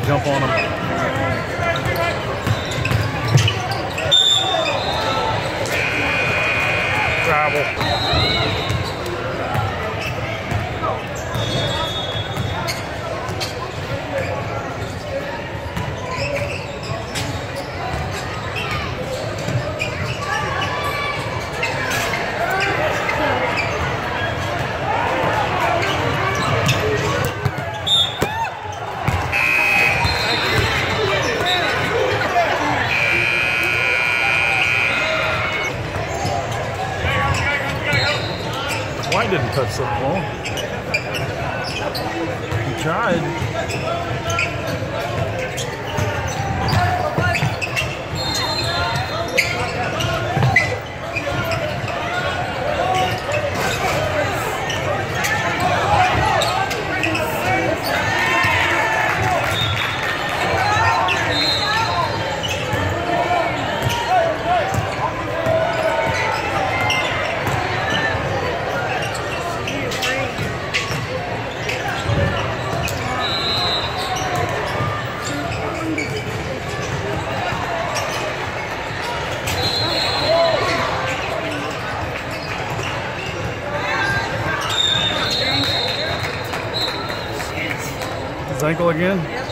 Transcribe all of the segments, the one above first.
to jump on them. Travel. He tried. Ankle again.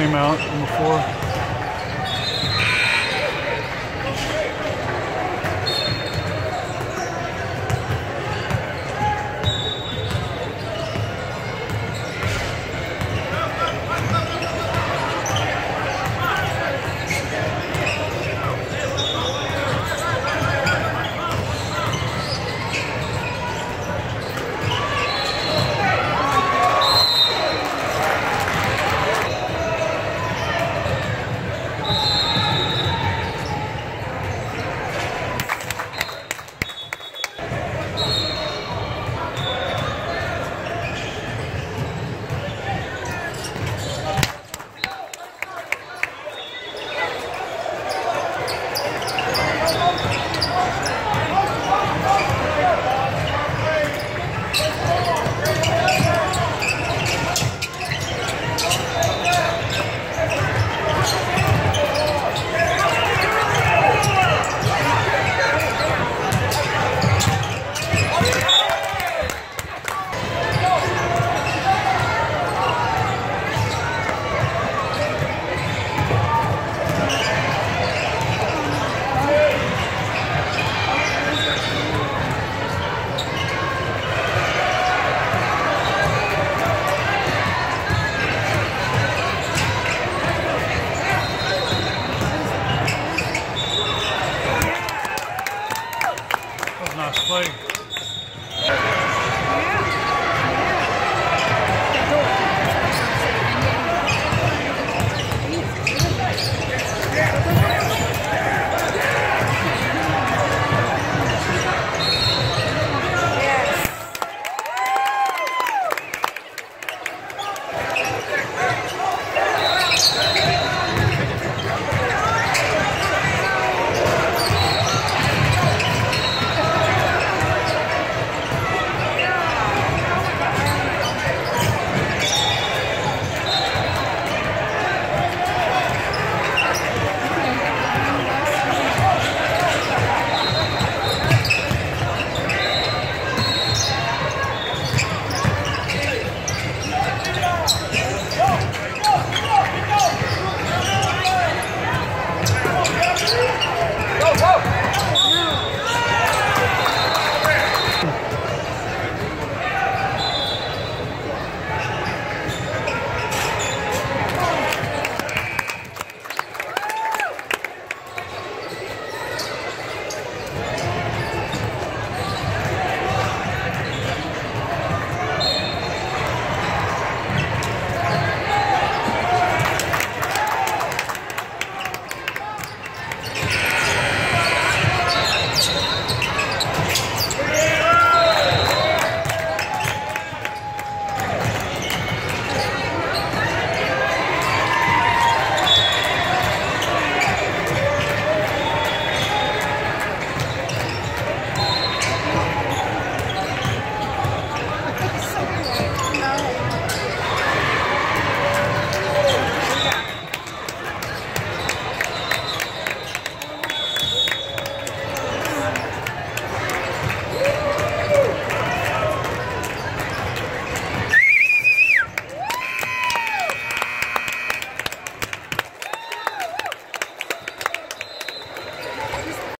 Came out floor.